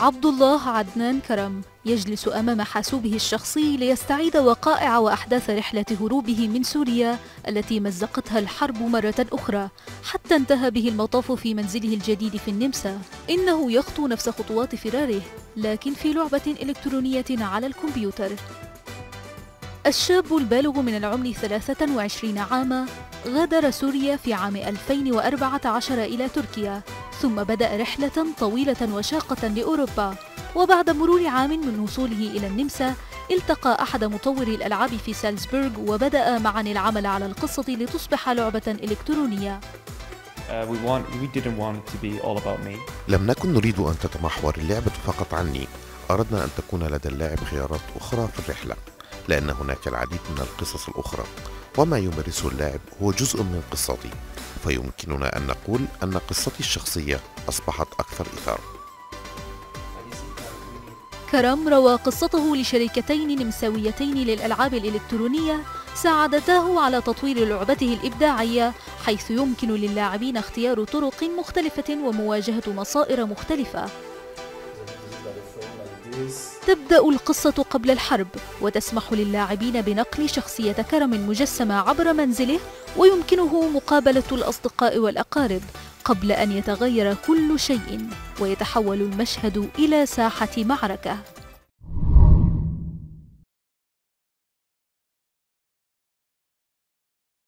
عبد الله عدنان كرم يجلس أمام حاسوبه الشخصي ليستعيد وقائع وأحداث رحلة هروبه من سوريا التي مزقتها الحرب مرة أخرى حتى انتهى به المطاف في منزله الجديد في النمسا. إنه يخطو نفس خطوات فراره لكن في لعبة إلكترونية على الكمبيوتر. الشاب البالغ من العمر 23 عاما غادر سوريا في عام 2014 إلى تركيا ثم بدأ رحلة طويلة وشاقة لأوروبا. وبعد مرور عام من وصوله إلى النمسا التقى أحد مطوري الألعاب في سالزبورغ وبدأ معا العمل على القصة لتصبح لعبة إلكترونية. Uh. لم نكن نريد أن تتمحور اللعبة فقط عني. أردنا أن تكون لدى اللاعب خيارات أخرى في الرحلة. لأن هناك العديد من القصص الأخرى وما يمارسه اللاعب هو جزء من قصتي. فيمكننا أن نقول أن قصتي الشخصية أصبحت أكثر إثارة. كرم روى قصته لشركتين نمساويتين للألعاب الإلكترونية ساعدتاه على تطوير لعبته الإبداعية حيث يمكن للاعبين اختيار طرق مختلفة ومواجهة مصائر مختلفة. تبدأ القصة قبل الحرب وتسمح للاعبين بنقل شخصية كرم مجسمة عبر منزله ويمكنه مقابلة الأصدقاء والأقارب قبل أن يتغير كل شيء ويتحول المشهد إلى ساحة معركة.